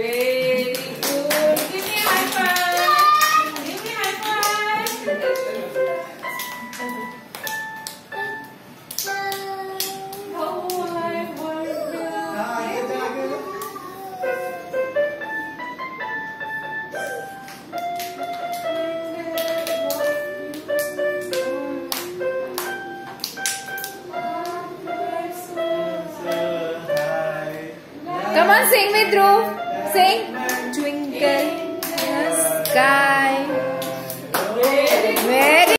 Very good. Give me a high five. Give me a high five. Oh, Come on, sing me through. Sing. Twinkle in the sky.